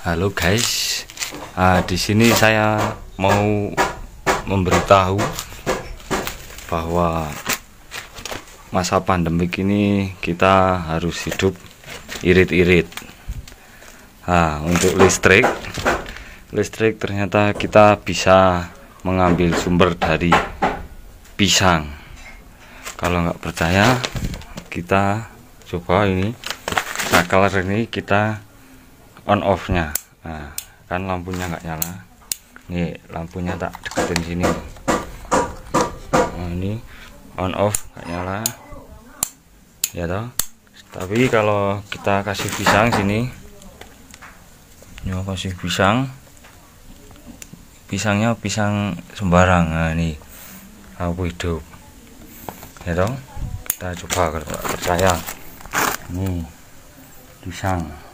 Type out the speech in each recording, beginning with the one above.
Halo guys, Ah, di sini saya mau memberitahu bahwa masa pandemik ini kita harus hidup irit-irit. Nah, untuk listrik, listrik ternyata kita bisa mengambil sumber dari pisang. Kalau nggak percaya, kita coba ini saklar ini kita on off-nya. Nah, kan lampunya nggak nyala. Nih lampunya tak deketin sini. Nah, ini on off nggak nyala. Ya toh? Tapi kalau kita kasih pisang sini ini kasih pisang. Pisangnya pisang sembarang. Nah ini lampu hidup. Ya toh? Kita coba kalau percaya. Ini pisang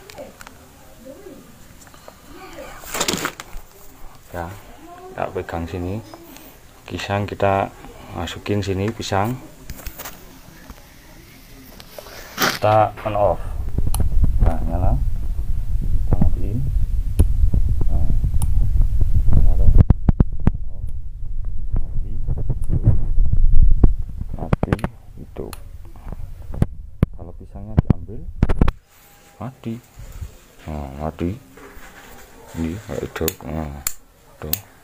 ya tak pegang sini. Pisang kita masukin sini pisang. Kita on off. Nah nyala. Nah. Off. mati mati kalau pisangnya diambil mati. Nah, mati. Ini hidup. Nah to